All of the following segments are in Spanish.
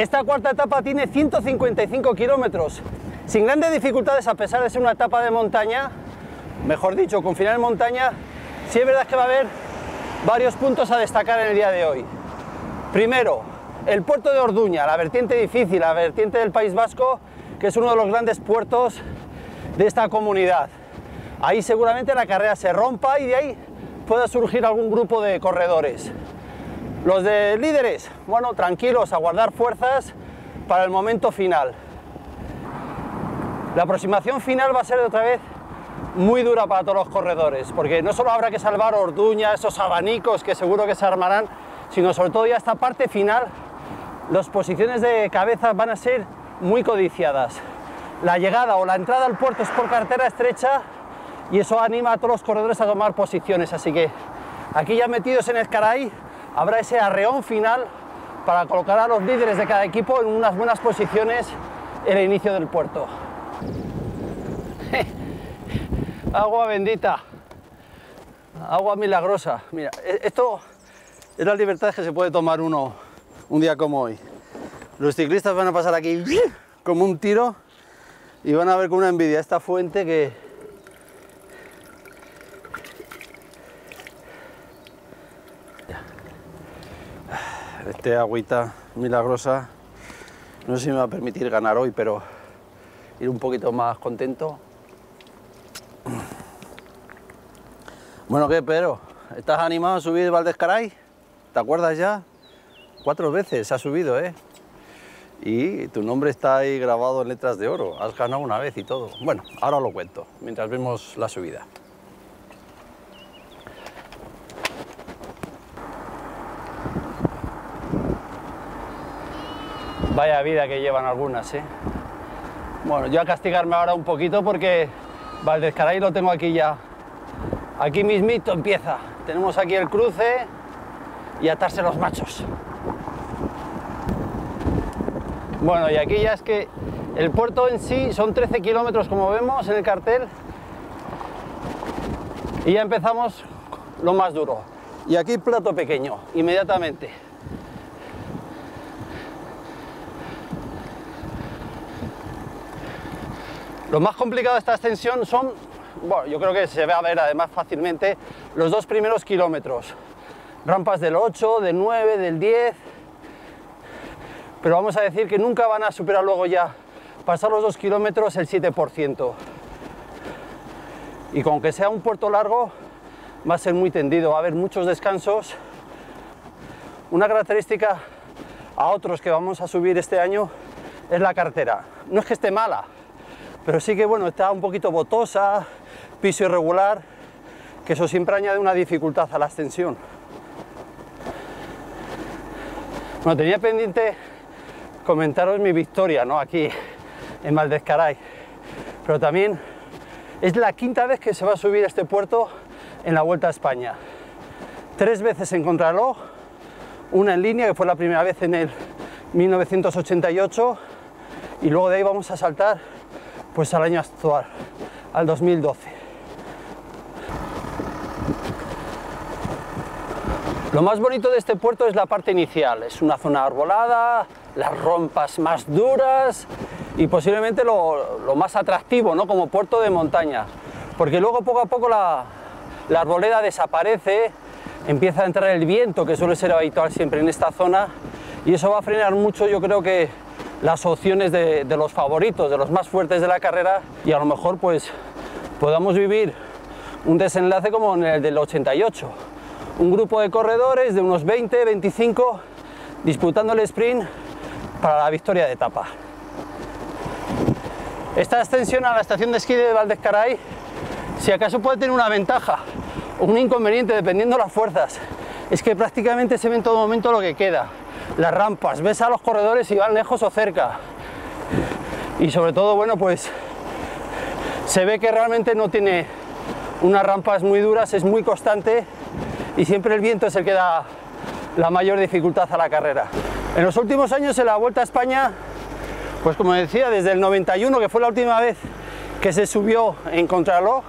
Esta cuarta etapa tiene 155 kilómetros, sin grandes dificultades a pesar de ser una etapa de montaña, mejor dicho, con final en montaña, sí es verdad que va a haber varios puntos a destacar en el día de hoy. Primero, el puerto de Orduña, la vertiente difícil, la vertiente del País Vasco, que es uno de los grandes puertos de esta comunidad. Ahí seguramente la carrera se rompa y de ahí pueda surgir algún grupo de corredores. Los de líderes, bueno, tranquilos, a guardar fuerzas para el momento final. La aproximación final va a ser otra vez muy dura para todos los corredores, porque no solo habrá que salvar Orduña, esos abanicos que seguro que se armarán, sino sobre todo ya esta parte final, las posiciones de cabeza van a ser muy codiciadas. La llegada o la entrada al puerto es por cartera estrecha y eso anima a todos los corredores a tomar posiciones, así que aquí ya metidos en el caray habrá ese arreón final para colocar a los líderes de cada equipo en unas buenas posiciones en el inicio del puerto. agua bendita, agua milagrosa. Mira, e-, esto es la libertad que se puede tomar uno un día como hoy. Los ciclistas van a pasar aquí como un tiro y van a ver con una envidia esta fuente que, este agüita milagrosa no sé si me va a permitir ganar hoy pero ir un poquito más contento. Bueno qué pero estás animado a subir Valdescaray te acuerdas ya cuatro veces ha subido eh y tu nombre está ahí grabado en letras de oro. Has ganado una vez y todo. Bueno ahora lo cuento mientras vemos la subida Vaya vida que llevan algunas, ¿eh? Bueno, yo a castigarme ahora un poquito porque Valdezcaray lo tengo aquí ya. Aquí mismito empieza. Tenemos aquí el cruce y atarse los machos. Bueno, y aquí ya es que el puerto en sí son 13 kilómetros como vemos en el cartel. Y ya empezamos lo más duro. Y aquí plato pequeño, inmediatamente. Lo más complicado de esta extensión son, bueno, yo creo que se va a ver además fácilmente, los dos primeros kilómetros. Rampas del 8, del 9, del 10, pero vamos a decir que nunca van a superar luego ya, pasar los dos kilómetros, el 7%. Y con que sea un puerto largo, va a ser muy tendido, va a haber muchos descansos. Una característica a otros que vamos a subir este año es la carretera. No es que esté mala, pero sí que bueno, está un poquito botosa, piso irregular, que eso siempre añade una dificultad a la extensión. Bueno, tenía pendiente comentaros mi victoria, ¿no? Aquí en Valdezcaray, pero también es la quinta vez que se va a subir este puerto en la Vuelta a España. Tres veces en contrarreloj, una en línea, que fue la primera vez en el 1988, y luego de ahí vamos a saltar pues al año actual, al 2012. Lo más bonito de este puerto es la parte inicial, es una zona arbolada, las rompas más duras y posiblemente lo, más atractivo ¿no? como puerto de montaña, porque luego poco a poco la, la arboleda desaparece, empieza a entrar el viento que suele ser habitual siempre en esta zona y eso va a frenar mucho yo creo que las opciones de, los favoritos, de los más fuertes de la carrera y a lo mejor pues podamos vivir un desenlace como en el del 88. Un grupo de corredores de unos 20, 25 disputando el sprint para la victoria de etapa. Esta extensión a la estación de esquí de Valdezcaray, si acaso puede tener una ventaja o un inconveniente dependiendo de las fuerzas, es que prácticamente se ve en todo momento lo que queda las rampas, ves a los corredores si van lejos o cerca. Y sobre todo, bueno, pues se ve que realmente no tiene unas rampas muy duras, es muy constante y siempre el viento es el que da la mayor dificultad a la carrera. En los últimos años en la Vuelta a España, pues como decía, desde el 91, que fue la última vez que se subió en contrarreloj,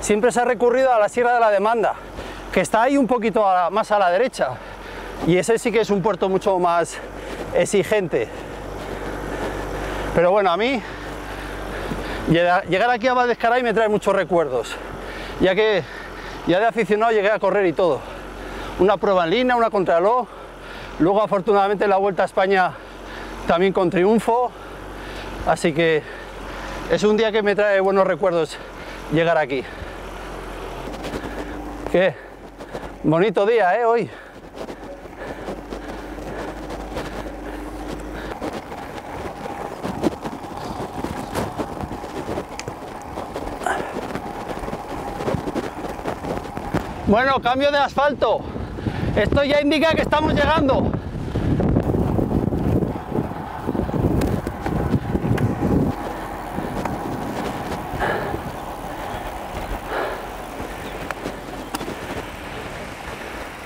siempre se ha recurrido a la Sierra de la Demanda, que está ahí un poquito más a la derecha, y ese sí que es un puerto mucho más exigente. Pero bueno, a mí llegar aquí a Valdescaray me trae muchos recuerdos, ya que ya de aficionado llegué a correr y todo. Una prueba en línea, una contrarreloj, luego afortunadamente la Vuelta a España también con triunfo, así que es un día que me trae buenos recuerdos llegar aquí. Qué bonito día, ¿eh? Hoy. Bueno, cambio de asfalto. Esto ya indica que estamos llegando.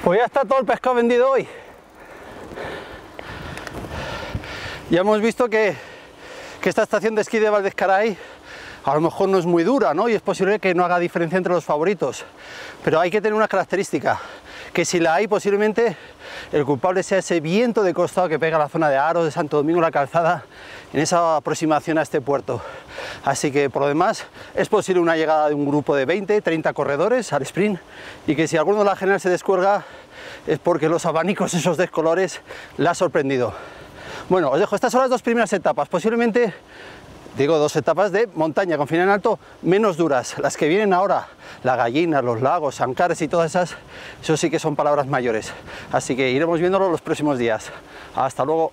Pues ya está todo el pescado vendido hoy. Ya hemos visto que, que esta estación de esquí de Valdezcaray a lo mejor no es muy dura, ¿no? Y es posible que no haga diferencia entre los favoritos. Pero hay que tener una característica, que si la hay posiblemente el culpable sea ese viento de costado que pega la zona de Aro, de Santo Domingo, la calzada, en esa aproximación a este puerto. Así que por lo demás es posible una llegada de un grupo de 20, 30 corredores al sprint y que si alguno de la general se descuelga es porque los abanicos esos de colores la ha sorprendido. Bueno, os dejo, estas son las dos primeras etapas, posiblemente digo dos etapas de montaña con final en alto menos duras. Las que vienen ahora, la gallina, los lagos, Sancares y todas esas, eso sí que son palabras mayores. Así que iremos viéndolo los próximos días. Hasta luego.